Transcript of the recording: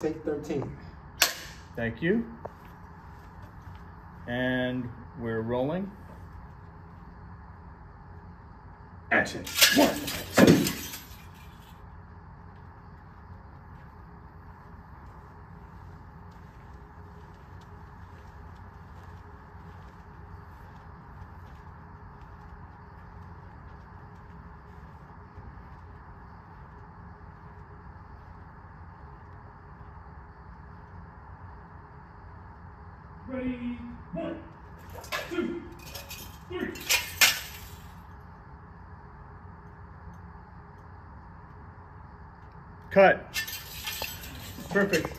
Take 13. Thank you. And we're rolling. Action. One, two. Ready, one, two, three. Cut. Perfect.